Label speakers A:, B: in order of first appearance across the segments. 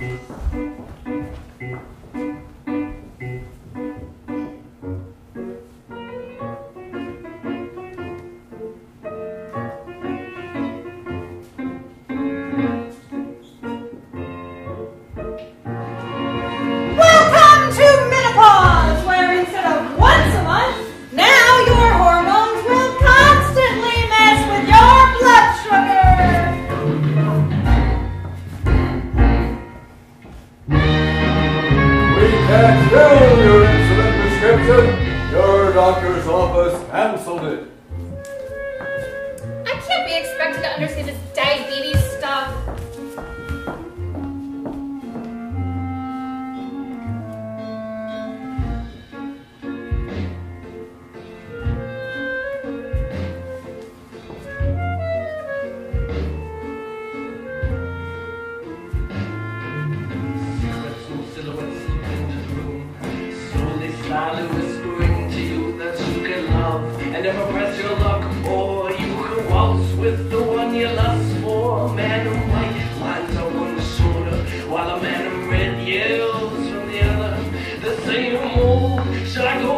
A: Okay. Selang.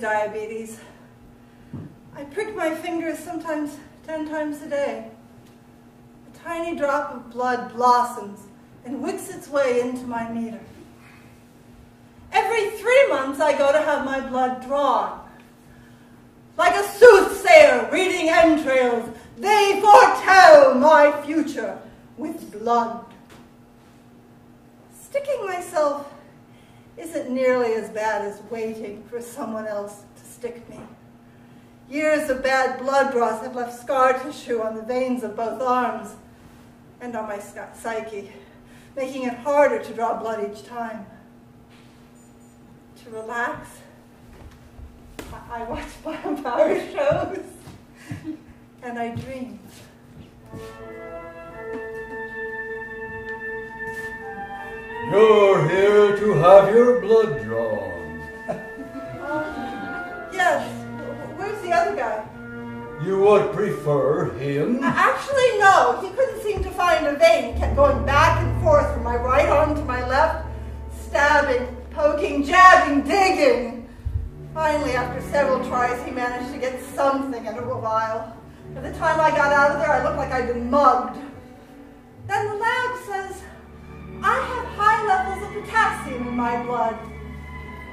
A: Diabetes. I prick my fingers sometimes ten times a day. A tiny drop of blood blossoms and wicks its way into my meter. Every three months I go to have my blood drawn. Like a soothsayer reading entrails, they foretell my future with blood. Sticking myself isn't nearly as bad as waiting for someone else to stick me. Years of bad blood draws have left scar tissue on the veins of both arms and on my psyche, making it harder to draw blood each time. To relax, I watch power shows and I dream.
B: You're here to have your blood drawn.
A: um, yes. Where's the other guy?
B: You would prefer him?
A: Actually, no. He couldn't seem to find a vein. He kept going back and forth from my right arm to my left, stabbing, poking, jabbing, digging. Finally, after several tries, he managed to get something out of a vial. By the time I got out of there, I looked like I'd been mugged. Then the lab says I have high levels of potassium in my blood.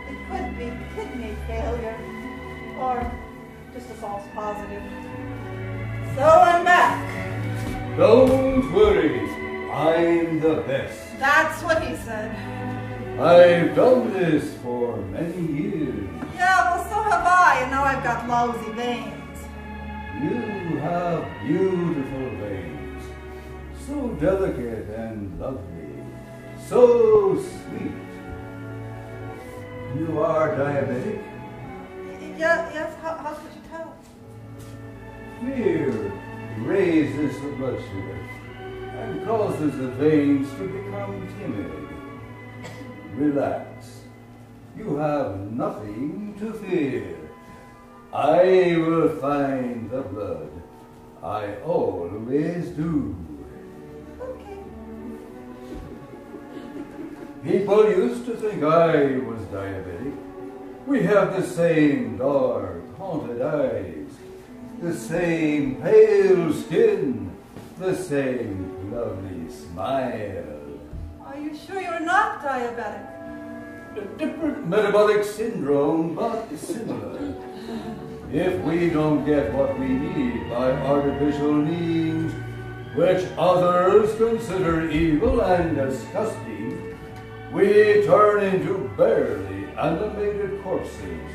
A: It could be kidney failure or just a false positive. So I'm back.
B: Don't worry. I'm the best.
A: That's what he said.
B: I've done this for many years.
A: Yeah, well, so have I, and now I've got lousy veins.
B: You have beautiful veins, so delicate and lovely so sweet. You are diabetic?
A: Yeah, yes, how, how could you tell?
B: Fear raises the blood sugar and causes the veins to become timid. Relax. You have nothing to fear. I will find the blood. I always do. People used to think I was diabetic. We have the same dark, haunted eyes, the same pale skin, the same lovely smile.
A: Are you sure you're not diabetic?
B: A different metabolic syndrome, but similar. If we don't get what we need by artificial means, which others consider evil and disgusting, we turn into barely animated corpses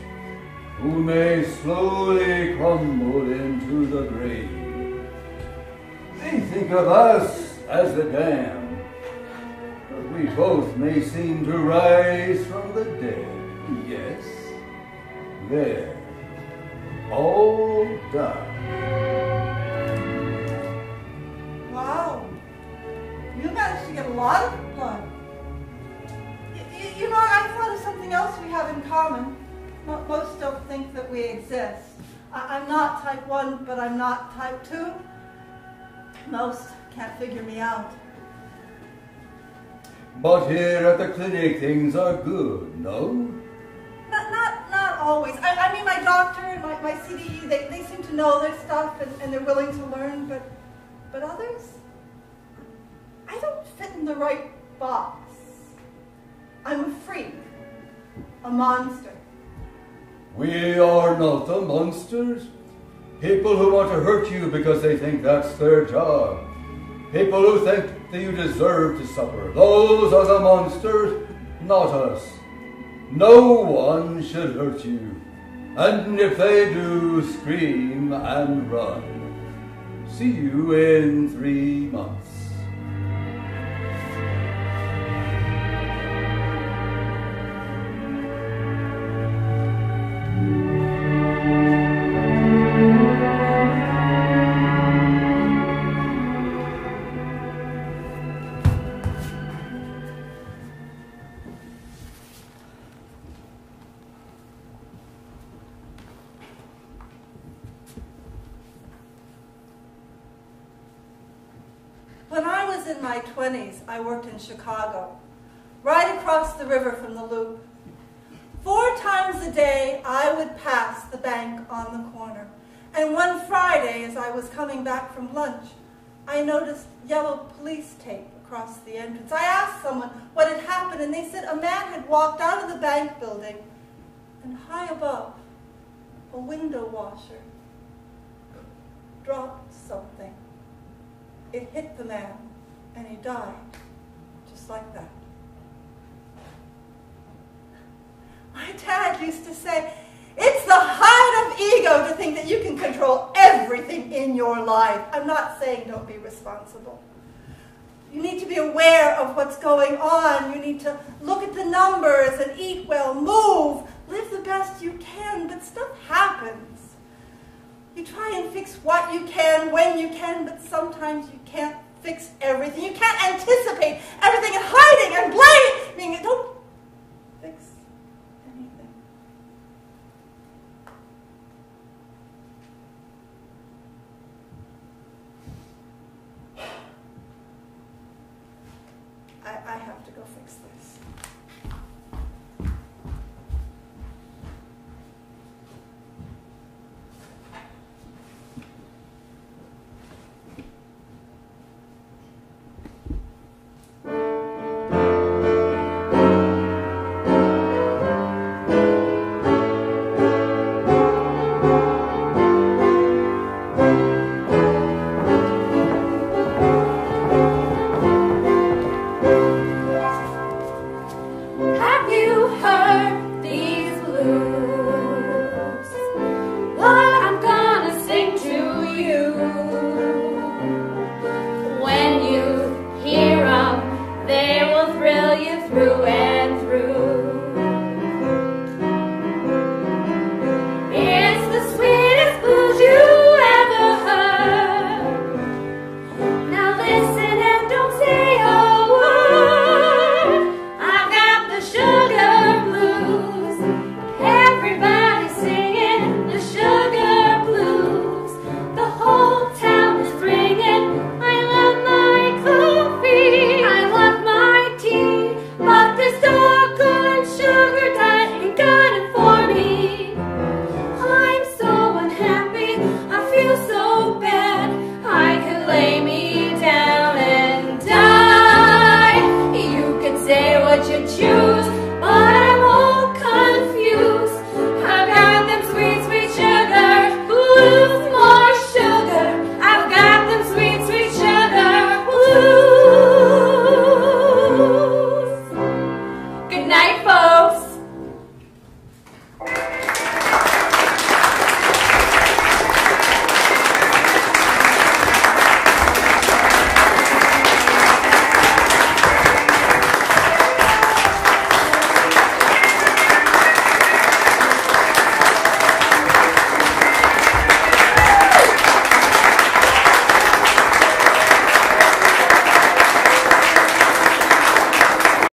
B: who may slowly crumble into the grave. They think of us as the damned, but we both may seem to rise from the dead. Yes, there, all done.
A: Wow, you managed to get a lot of blood. You know, I thought of something else we have in common. Most don't think that we exist. I'm not type 1, but I'm not type 2. Most can't figure me out.
B: But here at the clinic, things are good, no?
A: Not, not, not always. I, I mean, my doctor and my, my CDE, they, they seem to know their stuff and, and they're willing to learn, but, but others? I don't fit in the right box. I'm a freak, a monster.
B: We are not the monsters. People who want to hurt you because they think that's their job. People who think that you deserve to suffer. Those are the monsters, not us. No one should hurt you. And if they do, scream and run. See you in three months.
A: In Chicago, right across the river from the Loop. Four times a day, I would pass the bank on the corner. And one Friday, as I was coming back from lunch, I noticed yellow police tape across the entrance. I asked someone what had happened, and they said a man had walked out of the bank building, and high above, a window washer dropped something. It hit the man, and he died, like that. My dad used to say, it's the height of ego to think that you can control everything in your life. I'm not saying don't be responsible. You need to be aware of what's going on. You need to look at the numbers and eat well, move, live the best you can, but stuff happens. You try and fix what you can when you can, but sometimes you can't fix everything. You can't anticipate everything and hiding and blaming. Don't